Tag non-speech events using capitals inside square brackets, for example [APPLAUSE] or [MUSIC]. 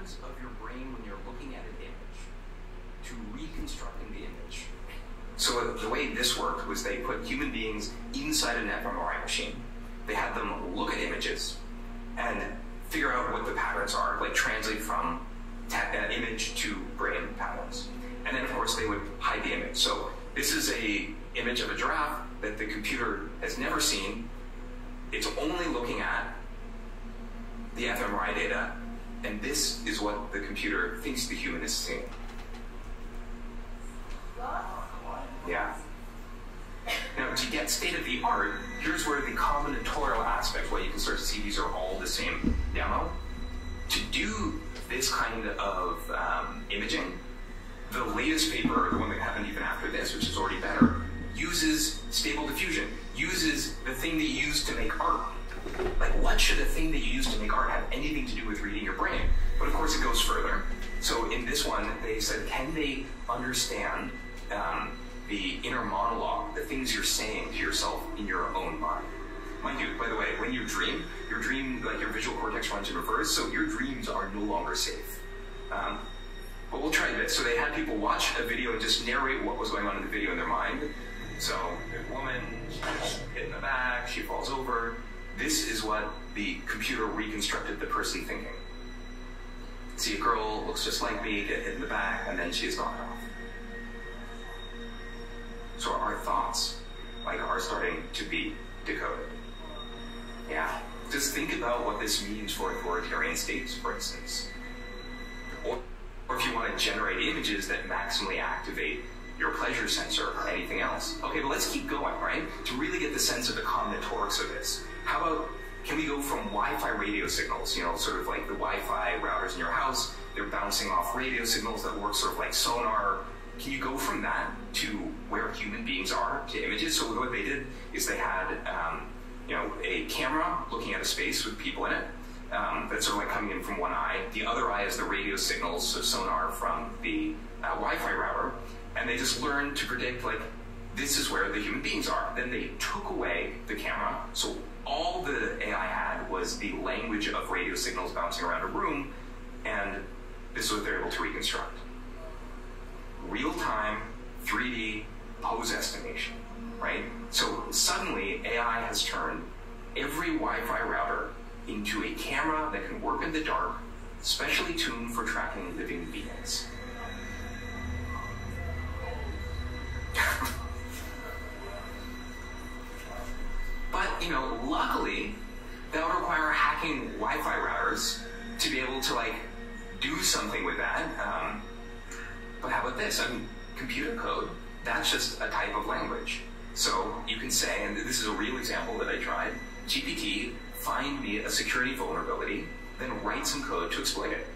patterns of your brain when you're looking at an image to reconstructing the image. So the way this worked was they put human beings inside an fMRI machine. They had them look at images and figure out what the patterns are, like translate from uh, image to brain patterns. And then of course they would hide the image. So this is a image of a giraffe that the computer has never seen. It's only looking at the fMRI data, and this is what the computer thinks the human is seeing. Yeah. Now, to get state of the art, here's where the combinatorial aspect, where you can start to see these are all the same demo. To do this kind of um, imaging, the latest paper, the one that happened even after this, which is already Should the thing that you use to make art have anything to do with reading your brain? But of course, it goes further. So in this one, they said, can they understand um, the inner monologue, the things you're saying to yourself in your own mind? Mind you, by the way, when you dream, your dream, like your visual cortex runs in reverse, so your dreams are no longer safe. Um, but we'll try this. So they had people watch a video and just narrate what was going on in the video in their mind. So a woman, hit in the back, she falls over. This is what the computer reconstructed the person thinking. See a girl looks just like me, get hit in the back, and then she is knocked off. So our thoughts, like, are starting to be decoded. Yeah. Just think about what this means for authoritarian states, for instance. Or or if you want to generate images that maximally activate your pleasure sensor or anything else. Okay, but let's keep going, right? To really get the sense of the combinatorics of this. How about, can we go from Wi-Fi radio signals, you know, sort of like the Wi-Fi routers in your house, they're bouncing off radio signals that work sort of like sonar. Can you go from that to where human beings are to images? So what they did is they had, um, you know, a camera looking at a space with people in it, um, that's sort of like coming in from one eye. The other eye is the radio signals, so sonar from the uh, Wi-Fi router, and they just learned to predict like this is where the human beings are. Then they took away the camera, so all the AI had was the language of radio signals bouncing around a room, and this is what they're able to reconstruct. Real-time 3D pose estimation, right? So suddenly AI has turned every Wi-Fi router into a camera that can work in the dark, specially tuned for tracking living beings. [LAUGHS] but, you know, require hacking Wi-Fi routers to be able to, like, do something with that. Um, but how about this? I mean, computer code, that's just a type of language. So you can say, and this is a real example that I tried, GPT find me a security vulnerability, then write some code to exploit it.